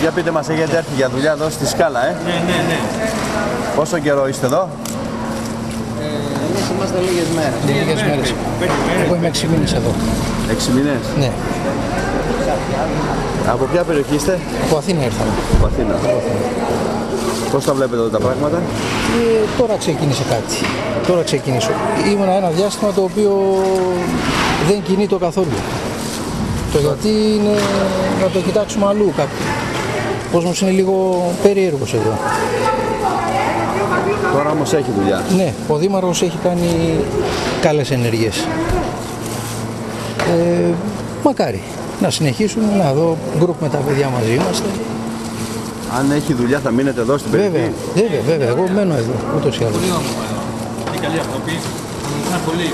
για πείτε μας, έχετε έρθει για δουλειά εδώ στη Σκάλα, ε; Ναι, ναι, ναι. Πόσο καιρό είστε εδώ; Εμείς είμαστε λίγες μέρες. Λίγες μέρες. Πέντε μέρες. Εγώ είμαι 6 μήνες εδώ. Έξι μήνες; Ναι, Από ποια περιοχή είστε; από Αθήνα ήρθαμε. Από Αθήνα. Πώς τα βλέπετε εδώ τα πράγματα; Και τώρα ξεκίνησε κάτι. Τώρα ξεκίνησε. Ήμουν ένα διάστημα το οποίο δεν κινεί το καθόλου. Το γιατί είναι να το κοιτάξουμε αλλού κάποιο. Ο κόσμος είναι λίγο περίεργος εδώ. Τώρα όμως έχει δουλειά. Ναι, ο Δήμαρχος έχει κάνει καλές ενέργειες. Ε, μακάρι να συνεχίσουμε, να δω γκρουπ με τα παιδιά μαζί είμαστε. Αν έχει δουλειά θα μείνετε εδώ στην περιοχή. Βέβαια, βέβαια, βέβαια. Εγώ μένω εδώ, ούτως ή άλλως. Πολύ όμορφα εδώ. Είναι καλή αυτοπή. Είναι πολύ.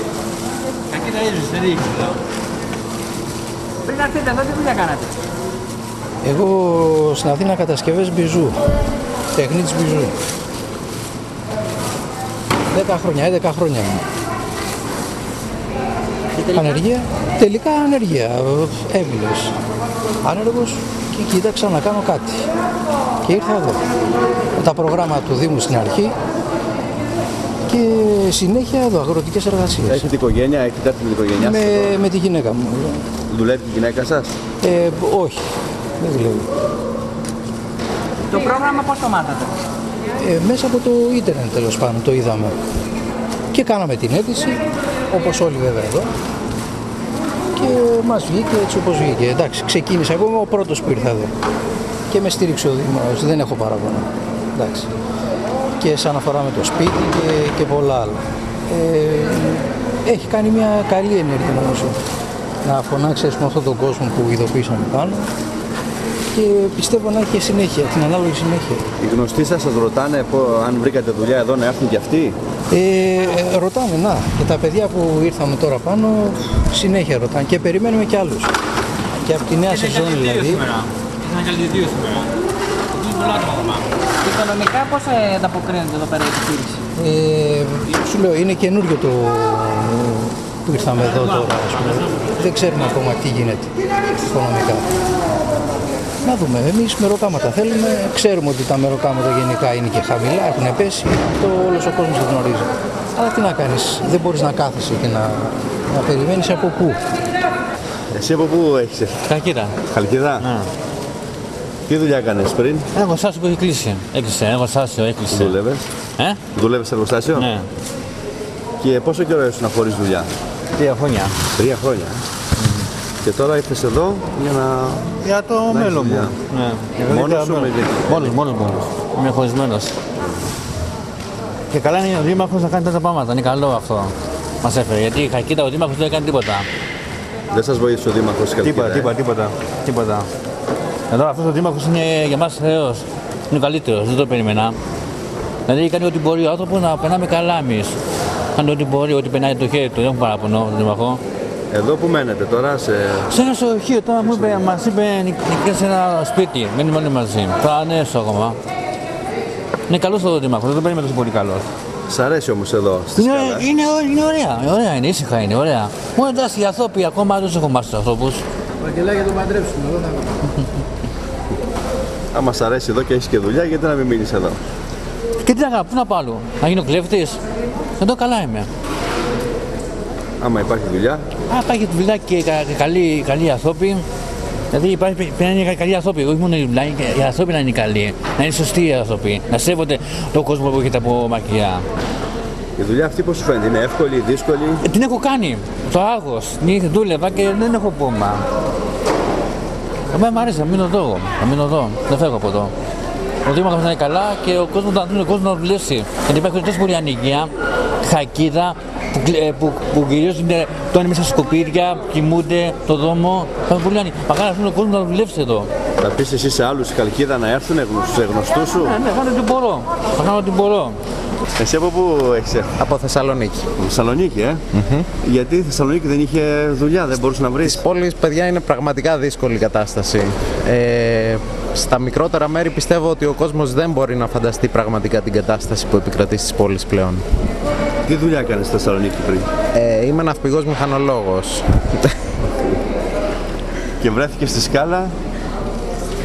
Κακή τα ίδια στη ρίξη εδώ. Πριν έρθετε εδώ, τι δουλειά κάνατε; Εγώ στην Αθήνα κατασκευές μπιζού, τεχνίτης μπιζού. 10 χρόνια, 11 χρόνια μου. Ανεργία, τελικά ανεργία, έμπλες. Άνεργος και κοίταξα να κάνω κάτι. Και ήρθα εδώ. Με τα προγράμματα του Δήμου στην αρχή και συνέχεια εδώ, αγροτικές εργασίες. Έχετε οικογένεια, έχετε έρθει με την οικογένειά σας εδώ; Με, με τη γυναίκα μου. Δουλεύει η γυναίκα σας; Ε, όχι, δεν δουλεύει. Το πρόγραμμα πώς το μάθατε; Ε, μέσα από το ίντερνετ τέλος πάντων το είδαμε. Και κάναμε την αίτηση, όπως όλοι βέβαια εδώ. Και μας βγήκε έτσι όπως βγήκε. Εντάξει, ξεκίνησα. Εγώ είμαι ο πρώτος που ήρθα εδώ. Και με στήριξε ο Δήμος, δεν έχω παράπονα. Εντάξει. Και σαν αφορά με το σπίτι και, και πολλά άλλα. Ε, έχει κάνει μια καλή ενέργεια νομίζω. Να φωνάξεις με αυτόν τον κόσμο που ειδοποίησαμε πάνω. Και πιστεύω να έχει και συνέχεια, την ανάλογη συνέχεια. Οι γνωστοί σας σας ρωτάνε πο- αν βρήκατε δουλειά εδώ να έρθουν και αυτοί; Ε, ε, ρωτάνε, να, και τα παιδιά που ήρθαμε τώρα πάνω συνέχεια ρωτάνε και περιμένουμε κι άλλους. Και από τη νέα σεζόν δηλαδή, σήμερα. Ήταν καλή δύο σήμερα. Είναι πολλά άτομα θα πάμε. Οικονομικά πώς ε, ανταποκρίνεται εδώ πέρα η επιχείρηση; ε, σου λέω, είναι καινούριο το που ήρθαμε εδώ τώρα, ας πούμε. Δεν ξέρουμε ακόμα τι γίνεται οικονομικά. Να δούμε, εμείς μεροκάματα θέλουμε, ξέρουμε ότι τα μεροκάματα γενικά είναι και χαμηλά, έχουν πέσει, αυτό όλος ο κόσμος το γνωρίζει. Αλλά τι να κάνεις, δεν μπορείς να κάθεσαι και να, να περιμένεις από πού. Εσύ από πού έχεις έρθει; Κακύρα. Χαλκιδά. Τι δουλειά κάνεις πριν; Ένα εργοστάσιο που έχει κλείσει. Έκλεισε. Ένα εργοστάσιο έκλεισε. Δούλευες. Ε; Δούλευες σε εργοστάσιο. Ναι. Και πόσο καιρό ήσουν χωρίς δουλειά; Τρία χρόνια. Τρία χρόνια. Και τώρα ήρθες εδώ για να... Για το Να έχεις μέλλον μου. δουλειά. Ναι. Μόνος σου με δίκτυο. Μόνος, μόνος μου. Είμαι χωρισμένος. Και καλά είναι ο Δήμαρχος να κάνει τέτοια πράγματα. Είναι καλό αυτό. Μας έφερε. Γιατί η Χακίτα ο Δήμαρχος δεν έκανε τίποτα. Δεν σας βοήθησε ο Δήμαρχος της Τίποτα, Χαλκίδα, ε; τίποτα, τίποτα. τίποτα. Εδώ αυτός ο Δήμαρχος είναι για μας θεός. Είναι ο καλύτερος, δεν το περίμενα. Δηλαδή κάνει ό,τι μπορεί ο άνθρωπος να περνάμε καλά εμείς. Κάνει ό,τι μπορεί, ό,τι περνάει το χέρι του. Δεν έχω παράπονο τον Δήμαρχος. Εδώ που μένετε τώρα σε... Σε ένα σοχείο τώρα μου είπε, μας είπε νοικιάζει ένα σπίτι, μένουμε όλοι μαζί. Τώρα ναι, στο ακόμα. Είναι καλός ο Δήμαρχος, δεν το περίμενα τόσο πολύ καλός. Σ' αρέσει όμως εδώ στη Είναι, Σκάλα. είναι, είναι ωραία, είναι ωραία, είναι ήσυχα είναι, ωραία. Μόνο εντάξει οι άνθρωποι ακόμα δεν τους έχω μάθει τους ανθρώπους. Βαγγελάκη τον παντρέψουμε, εδώ θα Άμα σ' αρέσει εδώ και έχεις και δουλειά, γιατί να μην μείνεις εδώ; Και τι να κάνω, πού να πάω άλλο, να γίνω κλέφτης; Εδώ καλά είμαι. Άμα υπάρχει δουλειά, Α, υπάρχει τη δουλειά και κα- και καλοί, καλοί άνθρωποι. Δηλαδή υπάρχει, πρέπει να είναι καλοί άνθρωποι, όχι μόνο η δουλειά, οι άνθρωποι να είναι καλοί, να είναι σωστοί οι άνθρωποι, να σέβονται τον κόσμο που έχετε από μακριά. η δουλειά αυτή πώς σου φαίνεται, είναι εύκολη, δύσκολη; Ε, την έχω κάνει, το άγος, την δούλευα και δεν έχω πόμα. Εμένα μου αρέσει να μείνω εδώ, να μείνω εδώ, δεν φεύγω από εδώ. Ο Δήμαρχος να είναι καλά και ο κόσμος να, ο κόσμος να δουλέψει. Γιατί υπάρχει τόσο πολύ ανεργία, χακίδα, που, κλε- ε, που, που κυρίως είναι, το είναι μέσα στα σκουπίδια, κοιμούνται, το δρόμο. Υπάρχει πολύ ανεργία. Μακάρι να ο κόσμος να δουλέψει εδώ. Θα πεις εσύ σε άλλους στη Χαλκίδα να έρθουν στους γνωστούς σου; Ναι, ναι, θα κάνω ό,τι μπορώ. Θα κάνω ό,τι μπορώ. Εσύ από πού έχεις έρθει; Από Θεσσαλονίκη. Από Θεσσαλονίκη, ε; Γιατί η Θεσσαλονίκη δεν είχε δουλειά, δεν μπορούσε να βρεις; Στις πόλεις, παιδιά, είναι πραγματικά δύσκολη η κατάσταση. Ε, στα μικρότερα μέρη πιστεύω ότι ο κόσμος δεν μπορεί να φανταστεί πραγματικά την κατάσταση που επικρατεί στις πόλεις πλέον. Τι δουλειά έκανε στη Θεσσαλονίκη πριν; Ε, είμαι ναυπηγός μηχανολόγος. και βρέθηκες στη σκάλα;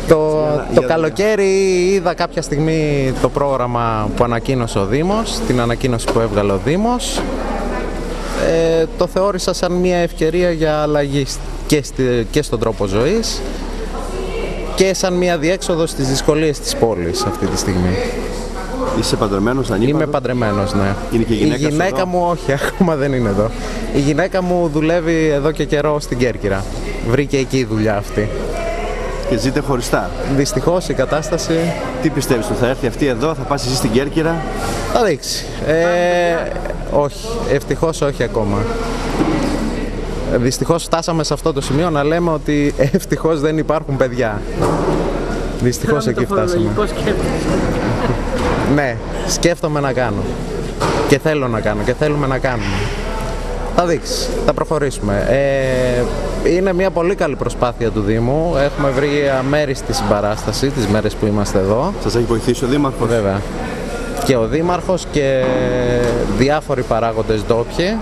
Το, Για- το για- καλοκαίρι είδα κάποια στιγμή το πρόγραμμα που ανακοίνωσε ο Δήμος, την ανακοίνωση που έβγαλε ο Δήμος. Ε, το θεώρησα σαν μια ευκαιρία για αλλαγή σ- και, στη- και στον τρόπο ζωής και σαν μια διέξοδο στις δυσκολίες της πόλης αυτή τη στιγμή. Είσαι παντρεμένος, ανήπαντος. Είμαι παντρεμένος, ναι. Είναι και η γυναίκα σου γυναίκα εδώ; μου όχι, ακόμα δεν είναι εδώ. Η γυναίκα μου δουλεύει εδώ και καιρό στην Κέρκυρα. Βρήκε εκεί η δουλειά αυτή. Και ζείτε χωριστά; Δυστυχώς η κατάσταση Τι πιστεύεις ότι θα έρθει αυτή εδώ, θα πας εσύ στην Κέρκυρα; Θα δείξει. Ε, όχι, ευτυχώς όχι ακόμα. Δυστυχώς φτάσαμε σε αυτό το σημείο να λέμε ότι ευτυχώς δεν υπάρχουν παιδιά. Δυστυχώς εκεί φτάσαμε. Ναι, σκέφτομαι να κάνω. Και θέλω να κάνω και θέλουμε να κάνουμε. Θα δείξεις, θα προχωρήσουμε. Ε, είναι μια πολύ καλή προσπάθεια του Δήμου. Έχουμε βρει αμέριστη συμπαράσταση τις μέρες που είμαστε εδώ. Σας έχει βοηθήσει ο Δήμαρχος; Βέβαια. Και ο Δήμαρχος και διάφοροι παράγοντες ντόπιοι.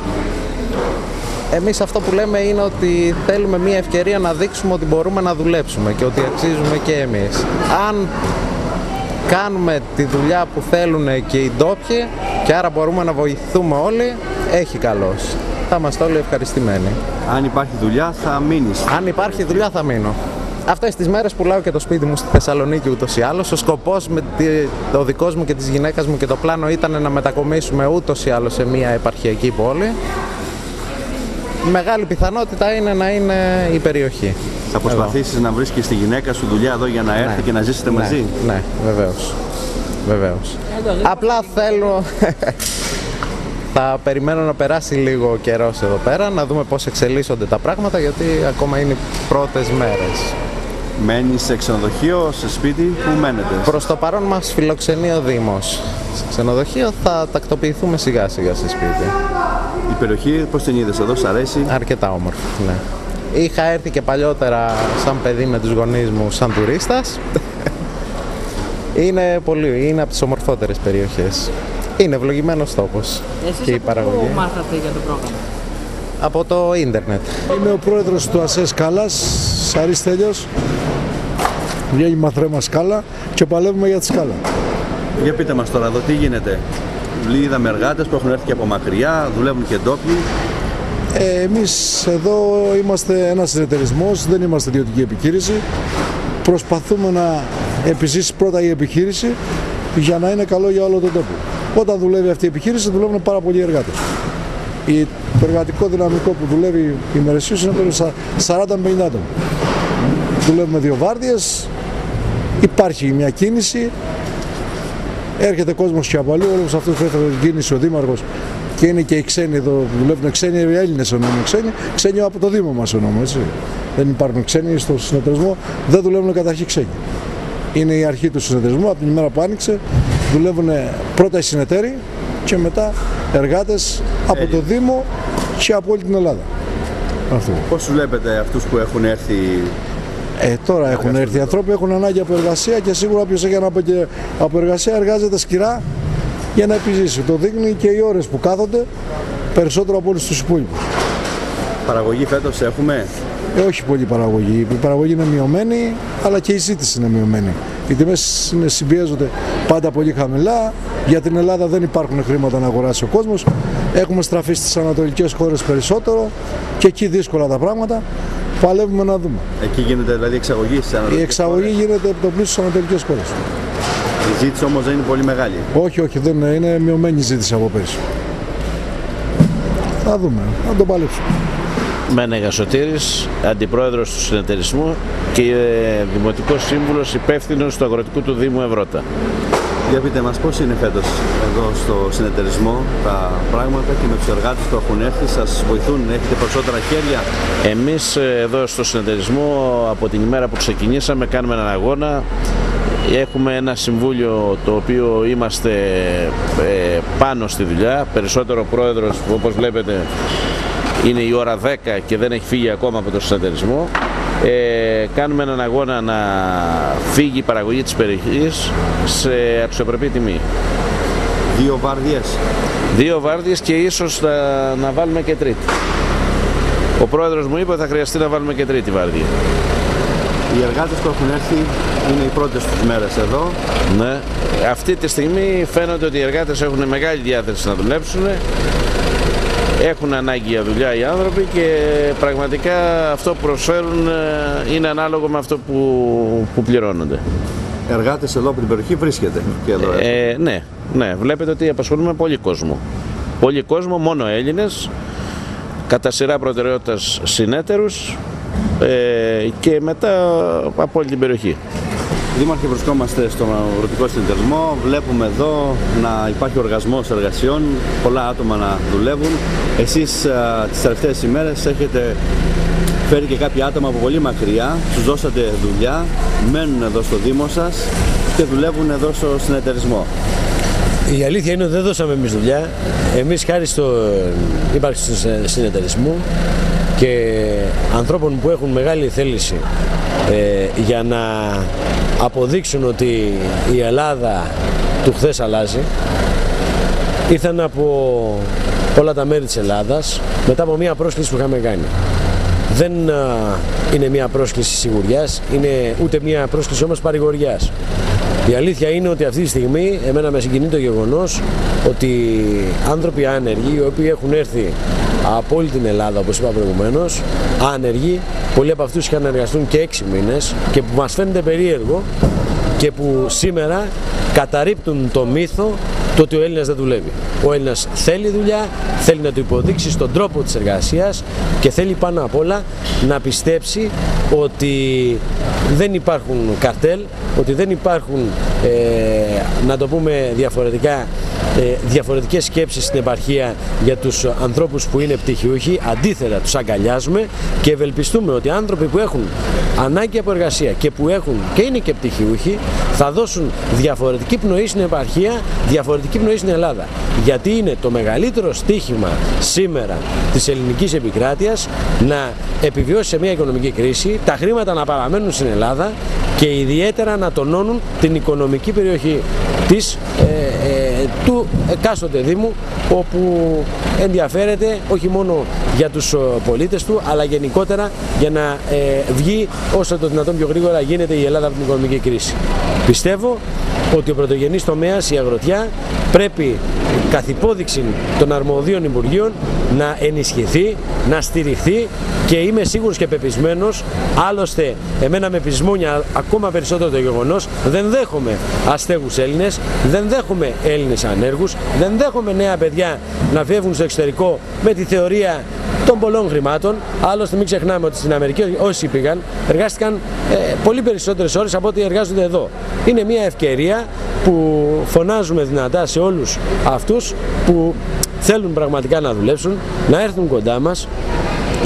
Εμείς αυτό που λέμε είναι ότι θέλουμε μια ευκαιρία να δείξουμε ότι μπορούμε να δουλέψουμε και ότι αξίζουμε και εμείς. Αν κάνουμε τη δουλειά που θέλουν και οι ντόπιοι και άρα μπορούμε να βοηθούμε όλοι, έχει καλός. Θα είμαστε όλοι ευχαριστημένοι. Αν υπάρχει δουλειά θα μείνεις. Αν υπάρχει δουλειά θα μείνω. Αυτές τις μέρες πουλάω και το σπίτι μου στη Θεσσαλονίκη ούτως ή άλλως. Ο σκοπός με τη, ο δικός μου και της γυναίκας μου και το πλάνο ήταν να μετακομίσουμε ούτως ή άλλως σε μια επαρχιακή πόλη. Η μεγάλη πιθανότητα είναι να είναι η περιοχή. Θα προσπαθήσεις να βρεις και στη γυναίκα σου δουλειά εδώ για να έρθει και να ζήσετε μαζί; Ναι, ναι, βεβαίως. Βεβαίως. Απλά θέλω... Θα περιμένω να περάσει λίγο καιρός εδώ πέρα, να δούμε πώς εξελίσσονται τα πράγματα, γιατί ακόμα είναι οι πρώτες μέρες. Μένεις σε ξενοδοχείο, σε σπίτι, πού μένετε; Προς το παρόν μας φιλοξενεί ο Δήμος. Σε ξενοδοχείο θα τακτοποιηθούμε σιγά σιγά σε σπίτι. Η περιοχή πώς την είδες εδώ, σ' αρέσει; Αρκετά όμορφη, ναι. Είχα έρθει και παλιότερα σαν παιδί με τους γονείς μου σαν τουρίστας. είναι πολύ, είναι από τις ομορφότερες περιοχές. Είναι ευλογημένος τόπος και η παραγωγή. Πού μάθατε για το πρόγραμμα; Από το ίντερνετ. Είμαι ο πρόεδρος του ΑΣΕ Σκάλας, Σαρής Τέλειος. Βγαίνει θρέμα σκάλα και παλεύουμε για τη σκάλα. Για πείτε μας τώρα εδώ τι γίνεται; Είδαμε εργάτες που έχουν έρθει και από μακριά, δουλεύουν και ντόπιοι. Ε, εμείς εδώ είμαστε ένας συνεταιρισμός, δεν είμαστε ιδιωτική επιχείρηση. Προσπαθούμε να επιζήσει πρώτα η επιχείρηση για να είναι καλό για όλο τον τόπο. Όταν δουλεύει αυτή η επιχείρηση δουλεύουν πάρα πολλοί εργάτες. Η- Το εργατικό δυναμικό που δουλεύει ημερησίως είναι περίπου στα 40-50 άτομα. Δουλεύουμε δύο βάρδιες, υπάρχει μια κίνηση, έρχεται κόσμος και από αλλού, όλους αυτούς που έφερε την κίνηση ο Δήμαρχος και είναι και οι ξένοι εδώ που δουλεύουν, ξένοι οι Έλληνες εννοούμε ξένοι, ξένοι από το Δήμο μας εννοούμε, έτσι. Δεν υπάρχουν ξένοι στο συνεταιρισμό, δεν δουλεύουν καταρχήν ξένοι. Είναι η αρχή του συνεταιρισμού, από την ημέρα που άνοιξε δουλεύουν πρώτα οι συνεταίροι και μετά εργάτες από το Δήμο και από όλη την Ελλάδα. Αυτό. Πώς τους βλέπετε αυτούς που έχουν έρθει; Ε, τώρα έχουν έρθει οι άνθρωποι, έχουν ανάγκη από εργασία και σίγουρα όποιος έχει ανάγκη και από εργασία εργάζεται σκληρά για να επιζήσει. Το δείχνει και οι ώρες που κάθονται περισσότερο από όλους τους υπόλοιπους. παραγωγή φέτος έχουμε; Ε, όχι πολύ παραγωγή. Η παραγωγή είναι μειωμένη, αλλά και η ζήτηση είναι μειωμένη. Οι τιμές είναι- συμπιέζονται πάντα πολύ χαμηλά. Για την Ελλάδα δεν υπάρχουν χρήματα να αγοράσει ο κόσμος. Έχουμε στραφεί στις ανατολικές χώρες περισσότερο και εκεί δύσκολα τα πράγματα. Παλεύουμε να δούμε. Εκεί γίνεται δηλαδή εξαγωγή στις Η ανατολικές εξαγωγή χώρες. γίνεται από το πλούσιο στις ανατολικές χώρες. Η ζήτηση όμως δεν είναι πολύ μεγάλη. Όχι, όχι, δεν είναι, είναι μειωμένη η ζήτηση από πέρσι. Θα δούμε, θα το παλέψουμε. Μένεγα Σωτήρης, αντιπρόεδρος του συνεταιρισμού και ε, δημοτικός σύμβουλος υπεύθυνος του αγροτικού του Δήμου Ευρώτα. Για πείτε μας πώς είναι φέτος εδώ στο συνεταιρισμό τα πράγματα και με τους εργάτες που έχουν έρθει σας βοηθούν, έχετε περισσότερα χέρια; Εμείς ε, εδώ στο συνεταιρισμό από την ημέρα που ξεκινήσαμε κάνουμε έναν αγώνα. Έχουμε ένα συμβούλιο το οποίο είμαστε ε, πάνω στη δουλειά. Περισσότερο ο πρόεδρος που όπως βλέπετε είναι η ώρα 10 και δεν έχει φύγει ακόμα από το συνεταιρισμό. Ε, κάνουμε έναν αγώνα να φύγει η παραγωγή της περιοχής σε αξιοπρεπή τιμή. Δύο βάρδιες. Δύο βάρδιες και ίσως να, να βάλουμε και τρίτη. Ο πρόεδρος μου είπε ότι θα χρειαστεί να βάλουμε και τρίτη βάρδια. Οι εργάτες που έχουν έρθει είναι οι πρώτες τους μέρες εδώ. Ναι. Αυτή τη στιγμή φαίνεται ότι οι εργάτες έχουν μεγάλη διάθεση να δουλέψουν. Έχουν ανάγκη για δουλειά οι άνθρωποι και πραγματικά αυτό που προσφέρουν ε, είναι ανάλογο με αυτό που, που πληρώνονται. Εργάτες εδώ από την περιοχή βρίσκεται και εδώ. Ε, ναι, ναι, βλέπετε ότι απασχολούμε πολύ κόσμο. Πολύ κόσμο, μόνο Έλληνες, κατά σειρά προτεραιότητας συνέτερους ε, και μετά από όλη την περιοχή. Δήμαρχε, βρισκόμαστε στον αγροτικό συνεταιρισμό. Βλέπουμε εδώ να υπάρχει οργασμός εργασιών, πολλά άτομα να δουλεύουν. Εσείς α, τις τελευταίες ημέρες έχετε φέρει και κάποια άτομα από πολύ μακριά, τους δώσατε δουλειά, μένουν εδώ στο Δήμο σας και δουλεύουν εδώ στο συνεταιρισμό. Η αλήθεια είναι ότι δεν δώσαμε εμείς δουλειά. Εμείς χάρη στο ύπαρξη του συνεταιρισμού και ανθρώπων που έχουν μεγάλη θέληση ε, για να αποδείξουν ότι η Ελλάδα του χθες αλλάζει. Ήρθαν από όλα τα μέρη της Ελλάδας μετά από μια πρόσκληση που είχαμε κάνει. Δεν είναι μια πρόσκληση σιγουριάς, είναι ούτε μια πρόσκληση όμως παρηγοριάς. Η αλήθεια είναι ότι αυτή τη στιγμή εμένα με συγκινεί το γεγονός ότι άνθρωποι άνεργοι οι οποίοι έχουν έρθει από όλη την Ελλάδα όπως είπα προηγουμένως άνεργοι, πολλοί από αυτούς είχαν εργαστούν και έξι μήνες και που μας φαίνεται περίεργο και που σήμερα καταρρύπτουν το μύθο το ότι ο Έλληνας δεν δουλεύει. Ο Έλληνας θέλει δουλειά, θέλει να του υποδείξει στον τρόπο της εργασίας και θέλει πάνω απ' όλα να πιστέψει ότι δεν υπάρχουν καρτέλ, ότι δεν υπάρχουν, ε, να το πούμε διαφορετικά, ε, διαφορετικές σκέψεις στην επαρχία για τους ανθρώπους που είναι πτυχιούχοι, αντίθετα τους αγκαλιάζουμε και ευελπιστούμε ότι άνθρωποι που έχουν ανάγκη από εργασία και που έχουν και είναι και πτυχιούχοι θα δώσουν διαφορετική πνοή στην επαρχία, διαφορετική πνοή στην Ελλάδα. Γιατί είναι το μεγαλύτερο στίχημα σήμερα της ελληνικής επικράτειας να επιβιώσει σε μια οικονομική κρίση, τα χρήματα να παραμένουν στην Ελλάδα και ιδιαίτερα να τονώνουν την οικονομική περιοχή της, ε, ε, του εκάστοτε Δήμου όπου ενδιαφέρεται όχι μόνο για τους πολίτες του αλλά γενικότερα για να ε, βγει όσο το δυνατόν πιο γρήγορα γίνεται η Ελλάδα από την οικονομική κρίση. Πιστεύω ότι ο πρωτογενής τομέας, η αγροτιά, πρέπει καθ' υπόδειξη των αρμοδίων Υπουργείων να ενισχυθεί, να στηριχθεί και είμαι σίγουρος και πεπισμένος, άλλωστε εμένα με πεισμόνια ακόμα περισσότερο το γεγονός, δεν δέχομαι αστέγους Έλληνες, δεν δέχομαι Έλληνες ανέργους, δεν δέχομαι νέα παιδιά να φεύγουν στο εξωτερικό με τη θεωρία των πολλών χρημάτων. Άλλωστε, μην ξεχνάμε ότι στην Αμερική όσοι πήγαν εργάστηκαν ε, πολύ περισσότερες ώρες από ό,τι εργάζονται εδώ. Είναι μια ευκαιρία που φωνάζουμε δυνατά σε όλους αυτούς που θέλουν πραγματικά να δουλέψουν, να έρθουν κοντά μας,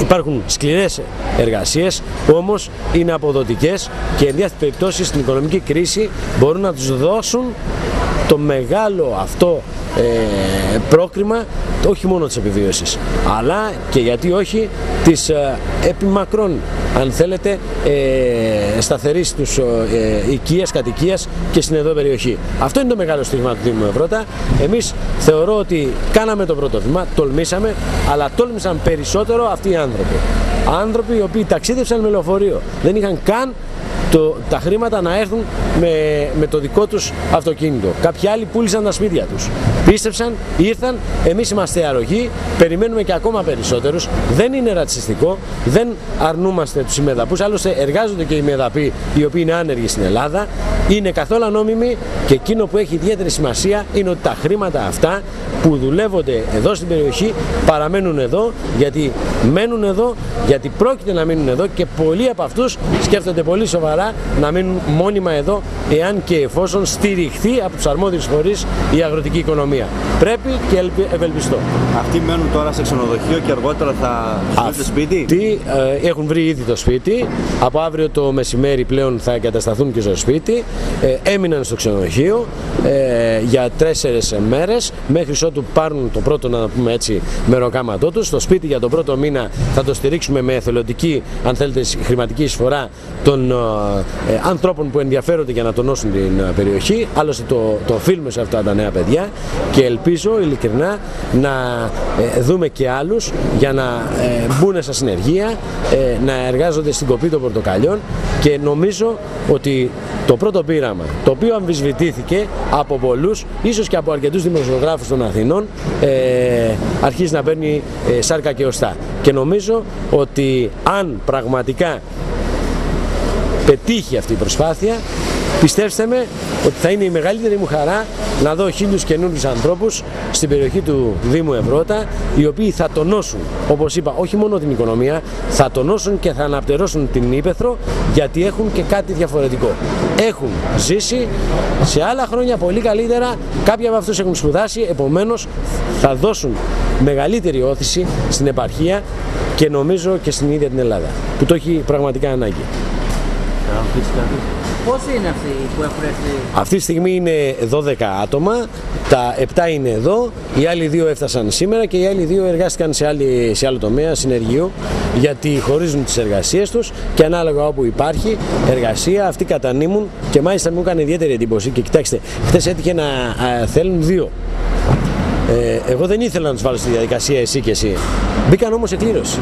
Υπάρχουν σκληρές εργασίες, όμως είναι αποδοτικές και εν διάθεση περιπτώσει στην οικονομική κρίση μπορούν να τους δώσουν το μεγάλο αυτό ε, πρόκριμα όχι μόνο της επιβίωσης αλλά και γιατί όχι της ε, επιμακρών αν θέλετε ε, σταθερής τους ε, οικίας, κατοικίας και στην εδώ περιοχή. Αυτό είναι το μεγάλο στίγμα του Δήμου Ευρώτα. Εμείς θεωρώ ότι κάναμε το πρώτο βήμα, τολμήσαμε, αλλά τόλμησαν περισσότερο αυτοί οι άνθρωποι. Άνθρωποι οι οποίοι ταξίδευσαν με λεωφορείο, δεν είχαν καν το, τα χρήματα να έρθουν με, με το δικό τους αυτοκίνητο. Κάποιοι άλλοι πούλησαν τα σπίτια τους. Πίστεψαν, ήρθαν, εμείς είμαστε αρρωγοί, περιμένουμε και ακόμα περισσότερους. Δεν είναι ρατσιστικό, δεν αρνούμαστε τους ημεδαπούς, άλλωστε εργάζονται και οι ημεδαποί οι οποίοι είναι άνεργοι στην Ελλάδα. Είναι καθόλου νόμιμοι και εκείνο που έχει ιδιαίτερη σημασία είναι ότι τα χρήματα αυτά που δουλεύονται εδώ στην περιοχή παραμένουν εδώ γιατί μένουν εδώ, γιατί πρόκειται να μείνουν εδώ και πολλοί από αυτούς σκέφτονται πολύ σοβαρά να μείνουν μόνιμα εδώ εάν και εφόσον στηριχθεί από τους αρμόδιους φορείς η αγροτική οικονομία. Πρέπει και ευελπιστώ. Αυτοί μένουν τώρα σε ξενοδοχείο και αργότερα θα βρουν το σπίτι; Αυτοί ε, έχουν βρει ήδη το σπίτι. Από αύριο το μεσημέρι πλέον θα εγκατασταθούν και στο σπίτι. Ε, έμειναν στο ξενοδοχείο ε, για τέσσερις μέρες μέχρι ότου πάρουν το πρώτο να πούμε έτσι μεροκάματό τους. Στο σπίτι για τον πρώτο μήνα θα το στηρίξουμε με εθελοντική αν θέλετε χρηματική εισφορά των ε, ανθρώπων που ενδιαφέρονται για να τονώσουν την ε, περιοχή. Άλλωστε το, το οφείλουμε σε αυτά τα νέα παιδιά και ελπίζω ειλικρινά να ε, δούμε και άλλους για να ε, μπουν στα συνεργεία, ε, να εργάζονται στην κοπή των πορτοκαλιών και νομίζω ότι το πρώτο πείραμα, το οποίο αμφισβητήθηκε από πολλούς, ίσως και από αρκετούς δημοσιογράφους των Αθηνών, ε, αρχίζει να παίρνει ε, σάρκα και οστά. Και νομίζω ότι αν πραγματικά πετύχει αυτή η προσπάθεια, πιστέψτε με ότι θα είναι η μεγαλύτερη μου χαρά να δω χίλιους καινούριους ανθρώπους στην περιοχή του Δήμου Ευρώτα, οι οποίοι θα τονώσουν, όπως είπα, όχι μόνο την οικονομία, θα τονώσουν και θα αναπτερώσουν την Ήπεθρο, γιατί έχουν και κάτι διαφορετικό. Έχουν ζήσει σε άλλα χρόνια πολύ καλύτερα, κάποιοι από αυτούς έχουν σπουδάσει, επομένως θα δώσουν μεγαλύτερη όθηση στην επαρχία και νομίζω και στην ίδια την Ελλάδα, που το έχει πραγματικά ανάγκη. Πόσοι είναι αυτοί που έχουν έρθει; Αυτή τη στιγμή είναι 12 άτομα, τα 7 είναι εδώ, οι άλλοι δύο έφτασαν σήμερα και οι άλλοι δύο εργάστηκαν σε, άλλη, σε άλλο τομέα συνεργείου γιατί χωρίζουν τις εργασίες τους και ανάλογα όπου υπάρχει εργασία αυτοί κατανείμουν και μάλιστα μου έκανε ιδιαίτερη εντύπωση και κοιτάξτε, χθες έτυχε να α, θέλουν δύο. Ε, εγώ δεν ήθελα να τους βάλω στη διαδικασία εσύ και εσύ. Μπήκαν όμως σε κλήρωση.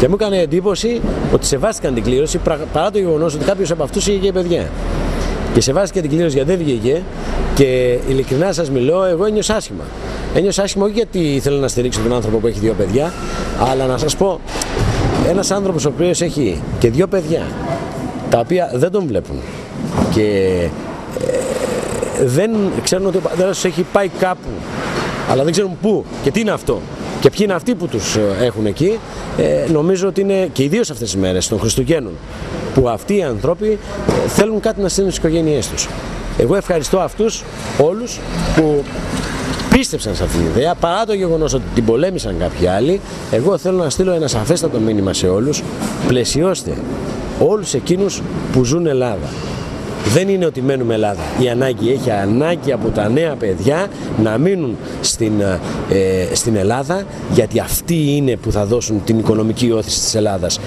Και μου έκανε εντύπωση ότι σεβάστηκαν την κλήρωση πρα- παρά το γεγονός ότι κάποιος από αυτούς είχε και παιδιά. Και σεβάστηκε την κλήρωση γιατί δεν βγήκε και ειλικρινά σας μιλώ, εγώ ένιωσα άσχημα. Ένιωσα άσχημα όχι γιατί ήθελα να στηρίξω τον άνθρωπο που έχει δύο παιδιά, αλλά να σας πω, ένας άνθρωπος ο οποίος έχει και δύο παιδιά, τα οποία δεν τον βλέπουν και ε, δεν ξέρουν ότι ο πατέρας τους έχει πάει κάπου αλλά δεν ξέρουν πού και τι είναι αυτό και ποιοι είναι αυτοί που τους ε, έχουν εκεί ε, νομίζω ότι είναι και ιδίως αυτές τις μέρες των Χριστουγέννων που αυτοί οι άνθρωποι ε, θέλουν κάτι να στείλουν στις οικογένειές τους. Εγώ ευχαριστώ αυτούς όλους που πίστεψαν σε αυτή την ιδέα παρά το γεγονός ότι την πολέμησαν κάποιοι άλλοι εγώ θέλω να στείλω ένα σαφέστατο μήνυμα σε όλους. Πλαισιώστε όλους εκείνους που ζουν Ελλάδα δεν είναι ότι μένουμε Ελλάδα. Η ανάγκη έχει ανάγκη από τα νέα παιδιά να μείνουν στην, ε, στην Ελλάδα γιατί αυτοί είναι που θα δώσουν την οικονομική όθηση της Ελλάδας.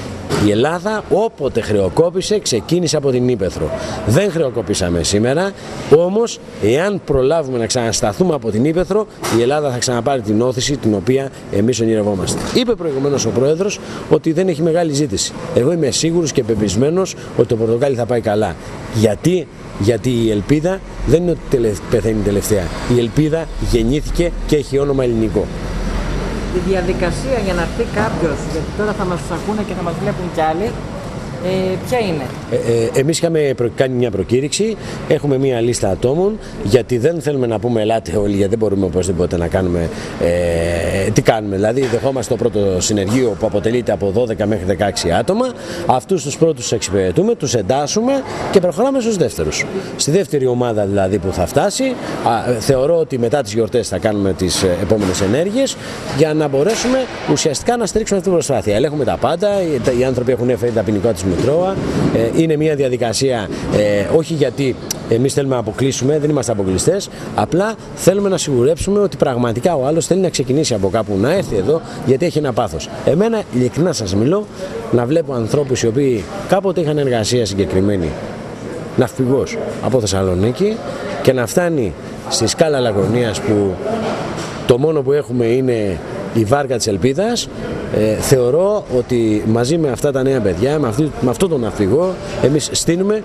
Η Ελλάδα όποτε χρεοκόπησε ξεκίνησε από την Ήπεθρο. Δεν χρεοκοπήσαμε σήμερα, όμως εάν προλάβουμε να ξανασταθούμε από την Ήπεθρο η Ελλάδα θα ξαναπάρει την όθηση την οποία εμείς ονειρευόμαστε. Είπε προηγουμένως ο Πρόεδρος ότι δεν έχει μεγάλη ζήτηση. Εγώ είμαι σίγουρος και πεπισμένος ότι το πορτοκάλι θα πάει καλά. Γιατί; Γιατί η ελπίδα δεν είναι ότι τελε- πεθαίνει τελευταία. Η ελπίδα γεννήθηκε και έχει όνομα ελληνικό. Η διαδικασία για να έρθει κάποιος, γιατί τώρα θα μας ακούνε και θα μας βλέπουν κι άλλοι, ε, ποια είναι; Ε, ε, εμείς είχαμε προ- κάνει μια προκήρυξη, έχουμε μια λίστα ατόμων, γιατί δεν θέλουμε να πούμε ελάτε όλοι, γιατί δεν μπορούμε οπωσδήποτε να κάνουμε, ε, τι κάνουμε, δηλαδή δεχόμαστε το πρώτο συνεργείο που αποτελείται από 12 μέχρι 16 άτομα, αυτούς τους πρώτους τους εξυπηρετούμε, τους εντάσσουμε και προχωράμε στους δεύτερους. Στη δεύτερη ομάδα δηλαδή που θα φτάσει, α, ε, θεωρώ ότι μετά τις γιορτές θα κάνουμε τις ε, επόμενες ενέργειες για να μπορέσουμε ουσιαστικά να στηρίξουμε αυτή την προσπάθεια. Ελέγχουμε τα πάντα, οι, τα- οι άνθρωποι έχουν φέρει τα ποινικά της Μητρώα, ε, είναι μια διαδικασία ε, όχι γιατί εμείς θέλουμε να αποκλείσουμε, δεν είμαστε αποκλειστές, απλά θέλουμε να σιγουρέψουμε ότι πραγματικά ο άλλος θέλει να ξεκινήσει από κάπου, να έρθει εδώ γιατί έχει ένα πάθος. Εμένα ειλικρινά σας μιλώ να βλέπω ανθρώπους οι οποίοι κάποτε είχαν εργασία συγκεκριμένη ναυπηγός από Θεσσαλονίκη και να φτάνει στη σκάλα Λαγωνίας που το μόνο που έχουμε είναι η βάρκα της ελπίδας ε, θεωρώ ότι μαζί με αυτά τα νέα παιδιά, με, αυτή, με αυτό τον ναυπηγό εμείς στείλουμε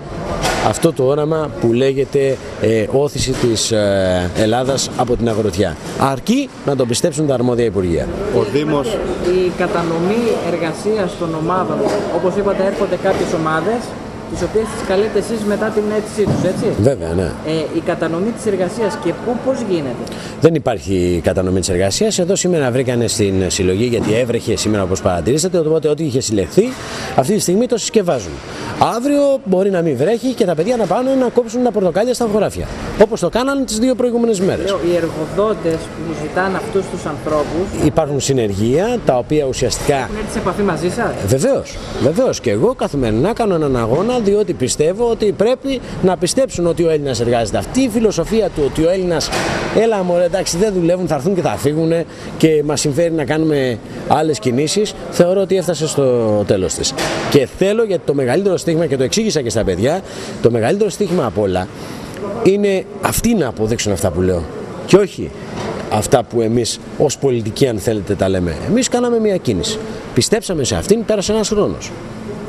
αυτό το όραμα που λέγεται ε, όθηση της ε, Ελλάδας από την αγροτιά. Αρκεί να το πιστέψουν τα αρμόδια Υπουργεία. Ο Δήμος Η κατανομή εργασίας των ομάδων, όπως είπατε, έρχονται κάποιες ομάδες, τις οποίες τις καλείτε εσείς μετά την αίτησή τους, έτσι; Βέβαια, ναι. Ε, η κατανομή της εργασίας και πού, πώς γίνεται; Δεν υπάρχει κατανομή της εργασίας. Εδώ σήμερα βρήκανε στην συλλογή γιατί έβρεχε σήμερα όπως παρατηρήσατε. Οπότε ό,τι είχε συλλεχθεί αυτή τη στιγμή το συσκευάζουν. Αύριο μπορεί να μην βρέχει και τα παιδιά να πάνε να κόψουν τα πορτοκάλια στα χωράφια. Όπως το κάνανε τις δύο προηγούμενες μέρες. Λέω, οι εργοδότες που ζητάνε αυτούς τους ανθρώπους Υπάρχουν συνεργεία τα οποία ουσιαστικά έχουν έρθει σε επαφή μαζί σας; Βεβαίως, βεβαίως. Και εγώ καθημερινά κάνω έναν αγώνα διότι πιστεύω ότι πρέπει να πιστέψουν ότι ο Έλληνας εργάζεται. Αυτή η φιλοσοφία του ότι ο Έλληνας, έλα μωρέ, εντάξει, δεν δουλεύουν, θα έρθουν και θα φύγουν και μας συμφέρει να κάνουμε άλλες κινήσεις, θεωρώ ότι έφτασε στο τέλος της. Και θέλω γιατί το μεγαλύτερο στίγμα στοίχημα και το εξήγησα και στα παιδιά, το μεγαλύτερο στοίχημα απ' όλα είναι αυτοί να αποδείξουν αυτά που λέω. Και όχι αυτά που εμείς ως πολιτικοί αν θέλετε τα λέμε. Εμείς κάναμε μια κίνηση. Πιστέψαμε σε αυτήν, πέρασε ένας χρόνος.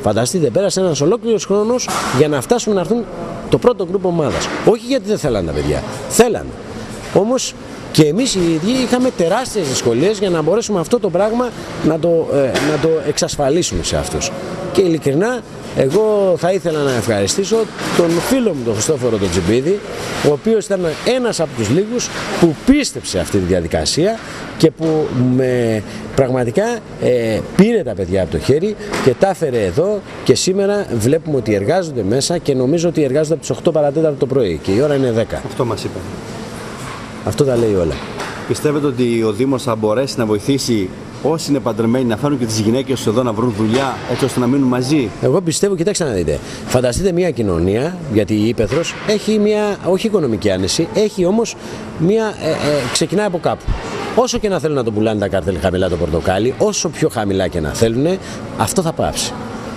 Φανταστείτε, πέρασε ένας ολόκληρος χρόνος για να φτάσουμε να έρθουν το πρώτο γκρουπ ομάδας. Όχι γιατί δεν θέλανε τα παιδιά. Θέλανε. Όμως και εμείς οι ίδιοι είχαμε τεράστιες δυσκολίες για να μπορέσουμε αυτό το πράγμα να το, ε, να το εξασφαλίσουμε σε αυτούς. Και ειλικρινά εγώ θα ήθελα να ευχαριστήσω τον φίλο μου τον Χριστόφορο τον Τζιμπίδη, ο οποίος ήταν ένας από τους λίγους που πίστεψε αυτή τη διαδικασία και που με πραγματικά ε, πήρε τα παιδιά από το χέρι και τα έφερε εδώ και σήμερα βλέπουμε ότι εργάζονται μέσα και νομίζω ότι εργάζονται από τις 8 παρατέταρτο το πρωί και η ώρα είναι 10. Αυτό μας είπε. Αυτό τα λέει όλα. Πιστεύετε ότι ο Δήμος θα μπορέσει να βοηθήσει όσοι είναι παντρεμένοι να φέρουν και τις γυναίκες τους εδώ να βρουν δουλειά έτσι ώστε να μείνουν μαζί. Εγώ πιστεύω, κοιτάξτε να δείτε. Φανταστείτε μια κοινωνία, γιατί η Ήπεθρος έχει μια, όχι οικονομική άνεση, έχει όμως μια, ε, ε, ξεκινάει από κάπου. Όσο και να θέλουν να το πουλάνε τα κάρτελ χαμηλά το πορτοκάλι, όσο πιο χαμηλά και να θέλουν, αυτό θα πάψει.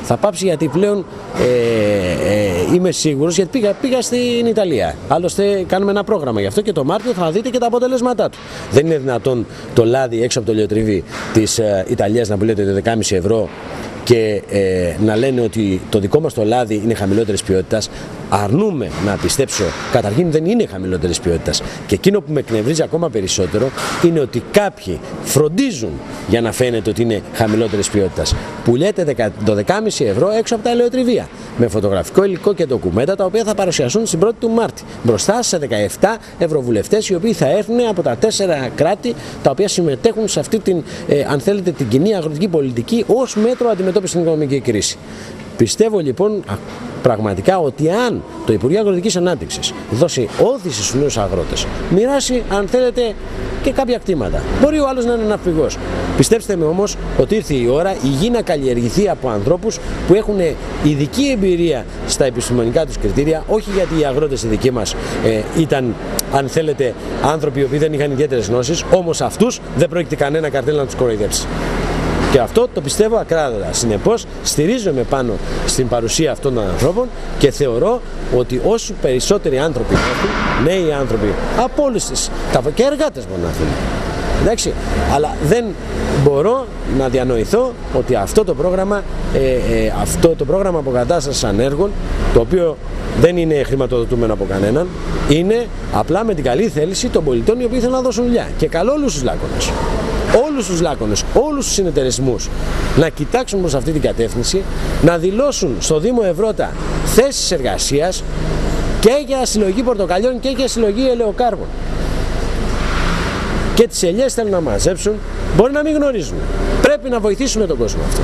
Θα πάψει γιατί πλέον ε, ε, είμαι σίγουρος γιατί πήγα, πήγα στην Ιταλία. Άλλωστε, κάνουμε ένα πρόγραμμα γι' αυτό και το Μάρτιο θα δείτε και τα αποτελέσματά του. Δεν είναι δυνατόν το λάδι έξω από το λιοτριβί της ε, Ιταλίας να πουλείται 10,5 ευρώ και ε, να λένε ότι το δικό μας το λάδι είναι χαμηλότερης ποιότητας αρνούμε να πιστέψω καταρχήν δεν είναι χαμηλότερης ποιότητας και εκείνο που με εκνευρίζει ακόμα περισσότερο είναι ότι κάποιοι φροντίζουν για να φαίνεται ότι είναι χαμηλότερης ποιότητας πουλιέται το 10,5 ευρώ έξω από τα ελαιοτριβία με φωτογραφικό υλικό και ντοκουμέντα τα οποία θα παρουσιαστούν στην 1η του Μάρτη μπροστά σε 17 ευρωβουλευτές οι οποίοι θα έρθουν από τα τέσσερα κράτη τα οποία συμμετέχουν σε αυτή την, ε, αν θέλετε, την κοινή αγροτική πολιτική ως μέτρο αντιμετώπισης στην οικονομική κρίση. Πιστεύω λοιπόν πραγματικά ότι αν το Υπουργείο Αγροτικής Ανάπτυξης δώσει όθηση στους νέους αγρότες, μοιράσει αν θέλετε και κάποια κτήματα. Μπορεί ο άλλος να είναι ναυπηγό. Πιστέψτε με όμως ότι ήρθε η ώρα η γη να καλλιεργηθεί από ανθρώπους που έχουν ειδική εμπειρία στα επιστημονικά τους κριτήρια, όχι γιατί οι αγρότες οι δικοί μας ε, ήταν, αν θέλετε, άνθρωποι οι οποίοι δεν είχαν ιδιαίτερες γνώσεις, όμως αυτούς δεν πρόκειται κανένα καρτέλ να τους κοροϊδέψει. Και αυτό το πιστεύω ακράδαντα. Συνεπώς, στηρίζομαι πάνω στην παρουσία αυτών των ανθρώπων και θεωρώ ότι όσο περισσότεροι άνθρωποι έχουν, νέοι άνθρωποι από όλες τις. και εργάτες μπορούν να έρθουν. Εντάξει, αλλά δεν μπορώ να διανοηθώ ότι αυτό το πρόγραμμα, ε, ε, αυτό το πρόγραμμα αποκατάστασης ανέργων, το οποίο δεν είναι χρηματοδοτούμενο από κανέναν, είναι απλά με την καλή θέληση των πολιτών οι οποίοι θέλουν να δώσουν δουλειά. Και καλό όλους τους λάκωνες όλους τους λάκωνες, όλους τους συνεταιρισμούς να κοιτάξουν προς αυτή την κατεύθυνση, να δηλώσουν στο Δήμο Ευρώτα θέσεις εργασίας και για συλλογή πορτοκαλιών και για συλλογή ελαιοκάρβων. Και τις ελιές θέλουν να μαζέψουν, μπορεί να μην γνωρίζουν. Πρέπει να βοηθήσουμε τον κόσμο αυτό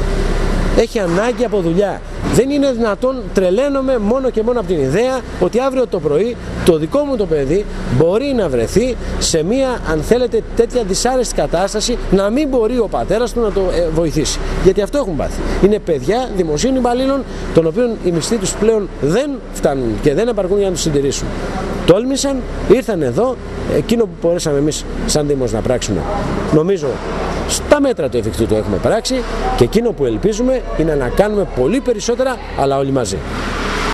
έχει ανάγκη από δουλειά. Δεν είναι δυνατόν, τρελαίνομαι μόνο και μόνο από την ιδέα ότι αύριο το πρωί το δικό μου το παιδί μπορεί να βρεθεί σε μια, αν θέλετε, τέτοια δυσάρεστη κατάσταση να μην μπορεί ο πατέρας του να το ε, βοηθήσει. Γιατί αυτό έχουν πάθει. Είναι παιδιά δημοσίων υπαλλήλων, των οποίων οι μισθοί τους πλέον δεν φτάνουν και δεν επαρκούν για να τους συντηρήσουν. Τόλμησαν, ήρθαν εδώ, εκείνο που μπορέσαμε εμείς σαν Δήμος να πράξουμε. Νομίζω στα μέτρα του εφικτού το έχουμε πράξει και εκείνο που ελπίζουμε είναι να κάνουμε πολύ περισσότερα αλλά όλοι μαζί.